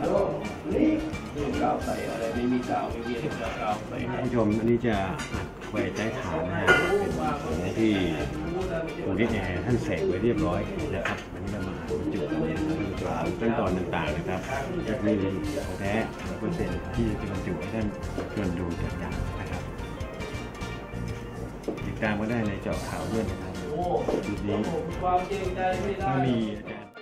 เอาว่ากาวใส่อะไรไม่มีกาวไม่มีอะไรกาวใส่ท่านผู้ชมอันนี้จะอัดไว้ใต้ฐานนะฮะเป็นของที่คุณที่แอร์ท่านเสกไว้เรียบร้อยนะครับอันนี้เรามาบรรจุขั้นตอนต่างๆนะครับก็คือของแท้เปอร์เซ็นต์ที่จะบรรจุให้ท่านชวนดูจัดอย่างนะครับ ติดตามก็ได้ในเจาะข่าวด้วยนะครับจุดนี้ความเกรงใจไม่ได้ถ้ามีอาจารย์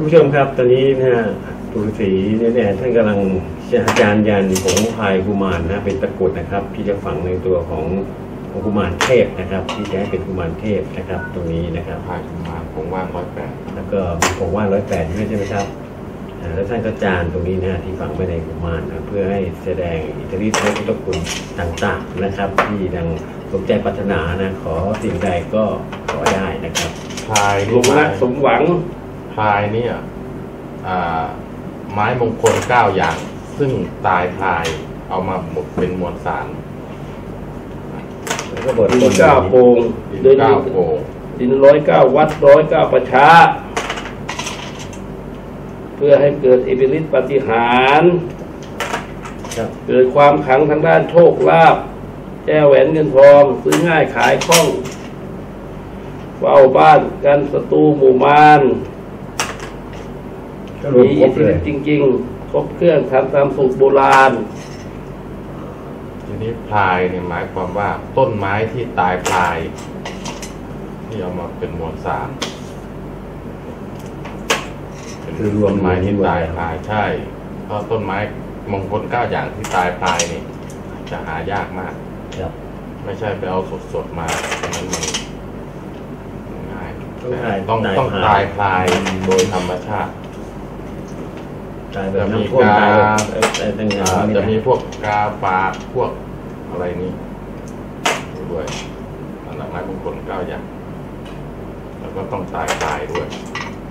านผู้ชมครับ ตอนนี้นะฮะปู่ฤาษีเนี่ยเนี่ยท่านกำลังอาจารย์ยันผงพายกุมารนะเป็นตะกรุดนะครับ ที่จะฝังในตัวของของกุมารเทพนะครับ ที่จะให้เป็นกุมารเทพนะครับตรงนี้นะครับผ่านมาผมว่างร้อยแปดแล้วก็มีผงว่านร้อยแปดด้วยใช่ไหมครับอ่าแล้วท่านก็จานตรงนี้นะฮะที่ฝังไว้ในกุมารนะเพื่อให้แสดงอิทธิฤทธิ์และพุทธคุณต่างๆนะครับ ที่ดังสมใจปรารถนานะขอสิ่งใดก็ขอได้นะครับพายลุงรักสมหวัง พายเนี่ยอ่าไม้มงคลเก้าอย่าง ซึ่งตายพายเอามาหมดเป็นมวลสารแล้วก็บทดินบนเก้าโปงดินดินเก้าโกงดินร้อยเก้าวัดร้อยเก้าประชา เพื่อให้เกิดอิทธิฤทธิปาฏิหารย์ครับเกิดความขลังทางด้านโชคลาภแจ้วแหวนเงินทองซื้อง่ายขายคล่องเฝ้าบ้านกันศัตรูหมู่มารก็รว มีมครอิบทธิเลฤยทธิ์จริง ๆ ครบเครื่องทำตามสูตรโบราณ ทีนี้พายเนี่ยหมายความว่าต้นไม้ที่ตายพายที่เอามาเป็นมวลสารเป็นคือรวมต้นไม้ที่รวมตายพายใช่เพราะต้นไม้มงคลเก้าอย่างที่ตายพายนี่จะหายากมาก ครับ ไม่ใช่ไปเอาสดๆมาอันนั้นมันง่ายต้องตาย ต้องตายต้องพลายตายพลายโดยธรรมชาติ ตายแบบน้ำท่วมตายแบบเอ่อแต่ต่างอ่าๆจะมีพวกกาฝากพวกอะไรนี้อยู่ด้วยอันนั้นไม้มงคลเก้าอย่างแล้วก็ต้องตายพลายด้วย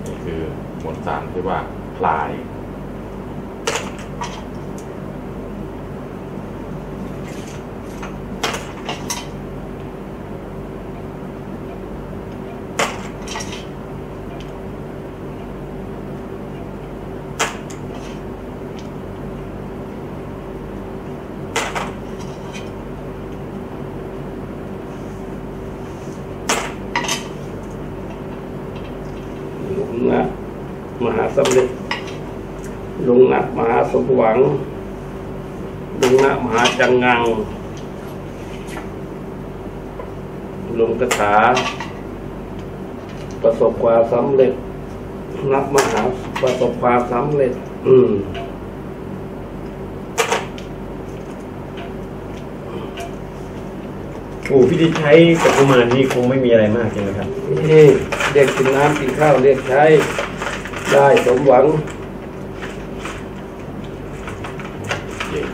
นี่คือมวลสารที่ว่าพลาย หลวงนะมหา สำเร็จหลวงนะมหาสมหวังหลวงนะมหาจังงังหลวงกถาประสบความสำเร็จนักมหาประสบความสำเร็จ อืมปู่พิธีใช้กับกุมารนี่คงไม่มีอะไรมากใช่ไหมครับนี่เรียกกินน้ำกินข้าวเรียกใช้ ได้สมหวังเย็น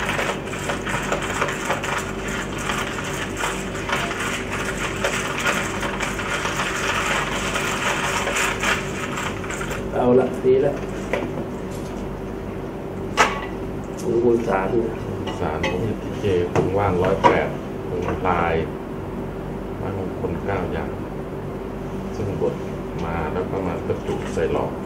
เอาละดีละของบุญสารสารพวกนี้ที่เจคงว่างร้อยแปดคงลายพระมงคลเก้าอย่าง ซึ่งบดมาแล้วก็มาบรรจุใส่หลอด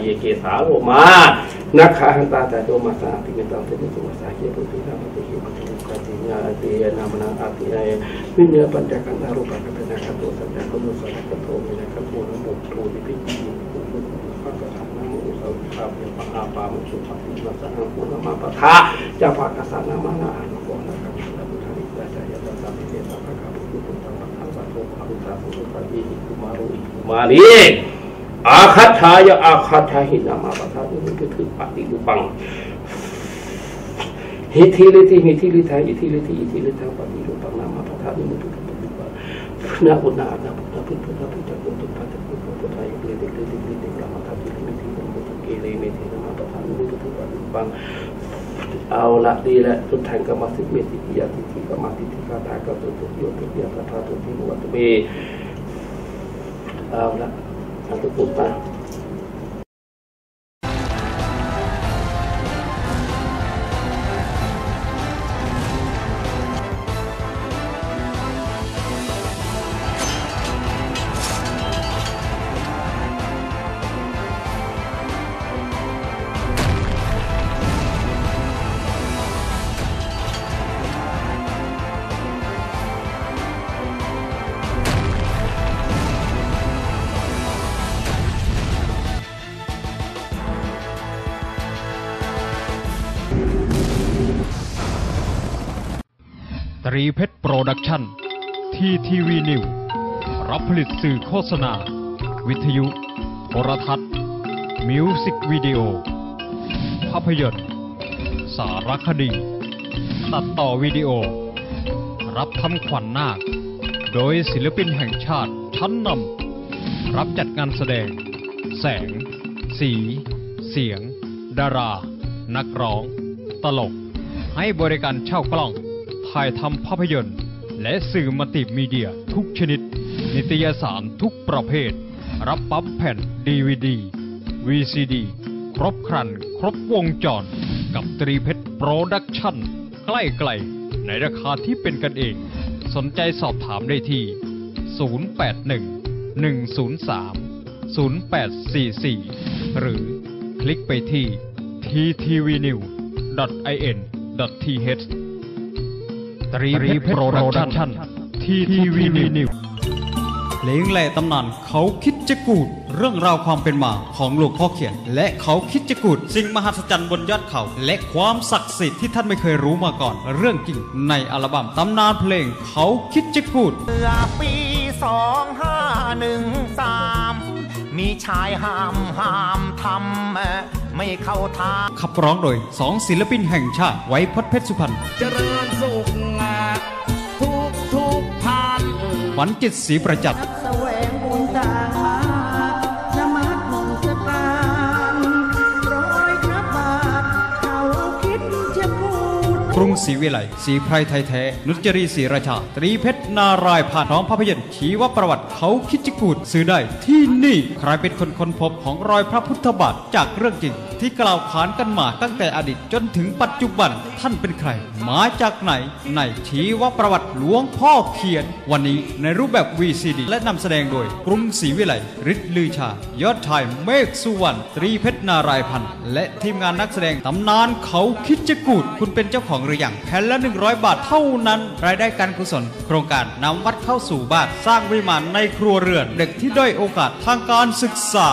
ปัสสมิกายเกสาโลมานักขาหันตาแต่โตมาสาติเมตังเตมิสุมาสาเกปุตินามติหิมัติหิกติญาติยนามนาอาติยวิญญาปัญจกันตารูปะกัตนาคัตโตสัจจคุนุสัจจโตมินะคัตโตนะโมโตติปิจิปุปุภะกะทานะโมสัพพะเปปะอาปามุสุภะติวัสสะหังปุณมาปะทะจะภะกะสานามานะอนุโกนะกัมมะพุทธานิจายะตสัพพิเตตะภะคะปุตุตังปะทังปะโตภะอุตาปุตุตะอิกุมารุอิกุมารี อาคัตถายะอาคัตถาหินามาปะทะนิมุตถึปฏิรูปังหิทิลิติหิทิลิทาอิทิลิติอิทิลิทาปฏิรูปังนามาปะทานิมุตุปฏิรูปังนะอุณานะพุทธพุทธพุทธพุทธพุทธพุทธพุทธพุทธายะลิติลิติลิติกรรมตาติลิติลิมุตุเกเรเมตินามาปะทานิมุตุปฏิรูปังเอาละดีละทุกทางกรรมสิทธิเมติปิยาติทิกรรมติทิกาตากรรตุตุโยตุยาตถาตุติวัตเมเอาละ para ocupar ตรีเพชรโปรดักชั่น TTV New รับผลิตสื่อโฆษณา วิทยุ โทรทัศน์ มิวสิกวิดีโอ ภาพยนตร์ สารคดี ตัดต่อวิดีโอ รับทำขวัญนาค โดยศิลปินแห่งชาติชั้นนำรับจัดงานแสดง แสง สี เสียง ดารา นักร้อง ตลก ให้บริการเช่ากล้อง ถ่ายทำภาพยนตร์ และสื่อมัลติมีเดียทุกชนิด นิตยสารทุกประเภท รับปั๊มแผ่น DVD VCD ครบครัน ครบวงจร กับตรีเพชรโปรดักชั่น ใกล้ๆในราคาที่เป็นกันเอง สนใจสอบถามได้ที่ 081 103 0844 หรือคลิกไปที่ ttvnew.in.th ตรีเพชรโปรดักชั่น TTV New เพลงแหล่ตำนานเขาคิชฌกูฏ เรื่องราวความเป็นมาของหลวงพ่อเขียน และเขาคิชฌกูฏ สิ่งมหัศจรรย์บนยอดเขา และความศักดิ์สิทธิ์ที่ท่านไม่เคยรู้มาก่อน เรื่องจริงในอัลบั้มตำนานเพลงเขาคิชฌกูฏเมื่อปีสองห้าหนึ่งสามมีชายห้ามห้ามทำเอ่อไม่เข้าทางขับร้องโดยสองศิลปินแห่งชาติไว้พจน์เพชรสุพรรณเจริญสุ วัญจิตศรีประจักษ์แสวงบุญตามหาสมัครหนึ่งสตางค์ร้อยพระบาทเขาคิดจะพูดกรุงศรีวิไลศรีไพรไทยแท้ นุจรีศรีราชา ตรีเพชร นารายณ์ผ่านน้องภาพยนตร์ชีวประวัติเขาคิดจะกูดซื้อได้ที่นี่ ใครเป็นคนค้นพบของรอยพระพุทธบาทจากเรื่องจริง ที่กล่าวขานกันมาตั้งแต่อดีตจนถึงปัจจุบันท่านเป็นใคร มาจากไหนในชีวประวัติหลวงพ่อเขียน วันนี้ในรูปแบบ VCD และนำแสดงโดย กรุงศรีวิไลฤทธิ์ลือชา ยอดชายเมฆสุวรรณตรีเพชรนารายพันธ์และทีมงานนักแสดงตำนานเขาคิดจะกูด คุณเป็นเจ้าของหรือยังแผ่นละ 100 บาทเท่านั้น รายได้การกุศล โครงการนำวัดเข้าสู่บ้านสร้างวิมานในครัวเรือน เด็กที่ด้อยโอกาสทางการศึกษา